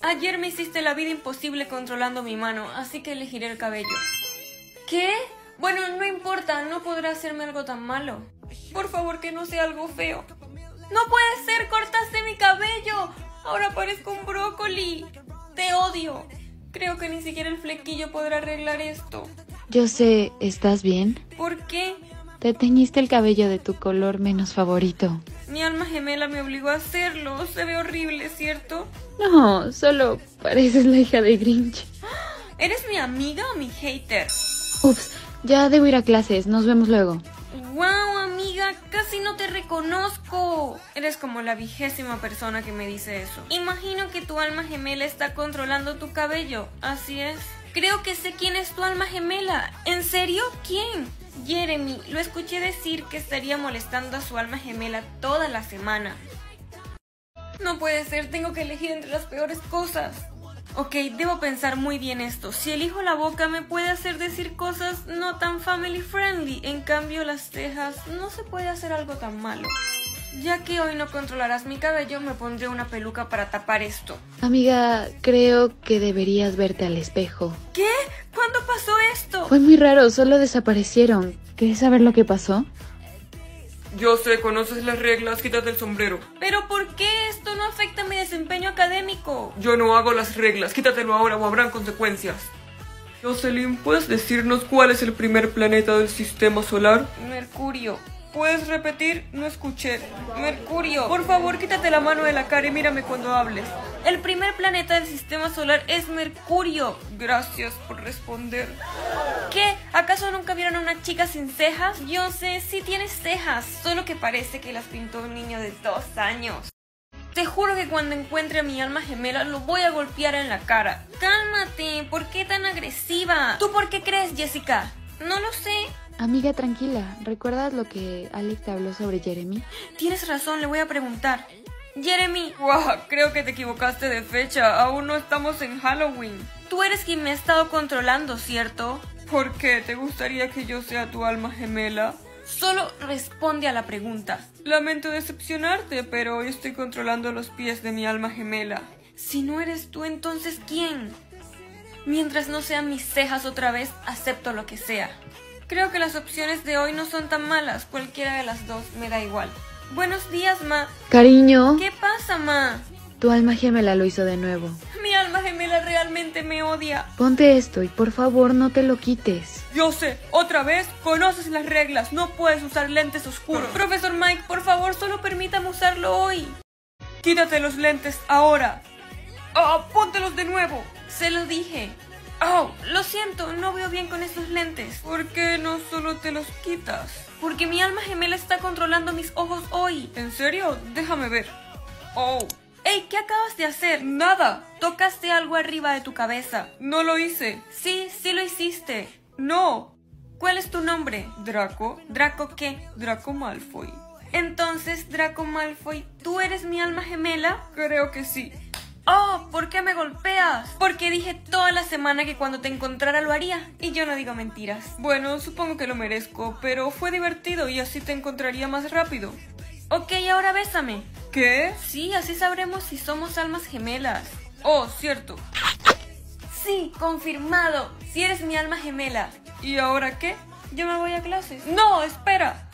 Ayer me hiciste la vida imposible controlando mi mano, así que elegiré el cabello. ¿Qué? Bueno, no importa, no podrá hacerme algo tan malo. Por favor, que no sea algo feo. ¡No puede ser! ¡Cortaste mi cabello! Ahora parezco un brócoli. Te odio. Creo que ni siquiera el flequillo podrá arreglar esto. Yo sé, ¿estás bien? ¿Por qué? Te teñiste el cabello de tu color menos favorito. Mi alma gemela me obligó a hacerlo. Se ve horrible, ¿cierto? No, solo pareces la hija de Grinch. ¿Eres mi amiga o mi hater? Ups, ya debo ir a clases. Nos vemos luego. ¡Wow, amiga! Casi no te reconozco. Eres como la vigésima persona que me dice eso. Imagino que tu alma gemela está controlando tu cabello. Así es. Creo que sé quién es tu alma gemela. ¿En serio? ¿Quién? Jeremy, lo escuché decir que estaría molestando a su alma gemela toda la semana. No puede ser, tengo que elegir entre las peores cosas. Ok, debo pensar muy bien esto. Si elijo la boca me puede hacer decir cosas no tan family friendly. En cambio las cejas no se puede hacer algo tan malo. Ya que hoy no controlarás mi cabello, me pondré una peluca para tapar esto. Amiga, creo que deberías verte al espejo. ¿Qué? ¿Cuándo pasó esto? Fue muy raro, solo desaparecieron. ¿Quieres saber lo que pasó? Yo sé, conoces las reglas, quítate el sombrero. ¿Pero por qué esto no afecta mi desempeño académico? Yo no hago las reglas, quítatelo ahora o habrán consecuencias. Jocelyn, ¿puedes decirnos cuál es el primer planeta del sistema solar? Mercurio. ¿Puedes repetir? No escuché. Mercurio. Por favor, quítate la mano de la cara y mírame cuando hables. El primer planeta del sistema solar es Mercurio. Gracias por responder. ¿Qué? ¿Acaso nunca vieron a una chica sin cejas? Yo sé, sí tiene cejas, solo que parece que las pintó un niño de dos años. Te juro que cuando encuentre a mi alma gemela lo voy a golpear en la cara. Cálmate, ¿por qué tan agresiva? ¿Tú por qué crees, Jessica? No lo sé. Amiga, tranquila. ¿Recuerdas lo que Alex te habló sobre Jeremy? Tienes razón, le voy a preguntar. Jeremy, Guau, creo que te equivocaste de fecha. Aún no estamos en Halloween. tú eres quien me ha estado controlando, ¿cierto? ¿Por qué? ¿Te gustaría que yo sea tu alma gemela? Solo responde a la pregunta. Lamento decepcionarte, pero hoy estoy controlando los pies de mi alma gemela. Si no eres tú, entonces ¿quién? Mientras no sean mis cejas otra vez, acepto lo que sea. Creo que las opciones de hoy no son tan malas, cualquiera de las dos me da igual. Buenos días, Ma. Cariño, ¿Qué pasa, Ma? tu alma gemela lo hizo de nuevo. Mi alma gemela realmente me odia. Ponte esto y por favor no te lo quites. Yo sé, otra vez, conoces las reglas, no puedes usar lentes oscuros. Profesor Mike, por favor, solo permítame usarlo hoy. Quítate los lentes ahora. ¡Ah, póntelos de nuevo! Se lo dije. Oh, siento, no veo bien con estos lentes. ¿Por qué no solo te los quitas? Porque mi alma gemela está controlando mis ojos hoy. ¿En serio? Déjame ver. Oh, ¡Ey! ¿Qué acabas de hacer? nada. Tocaste algo arriba de tu cabeza. No lo hice. Sí, sí lo hiciste. No. ¿Cuál es tu nombre? Draco. ¿Draco qué? Draco Malfoy. Entonces, Draco Malfoy, ¿tú eres mi alma gemela? Creo que sí. Oh, ¿por qué me golpeas? Porque dije toda la semana que cuando te encontrara lo haría. Y yo no digo mentiras. Bueno, supongo que lo merezco, pero fue divertido y así te encontraría más rápido. Ok, ahora bésame. ¿Qué? Sí, así sabremos si somos almas gemelas. Oh, cierto. Sí, confirmado. Si eres mi alma gemela. ¿Y ahora qué? Yo me voy a clases. No, espera.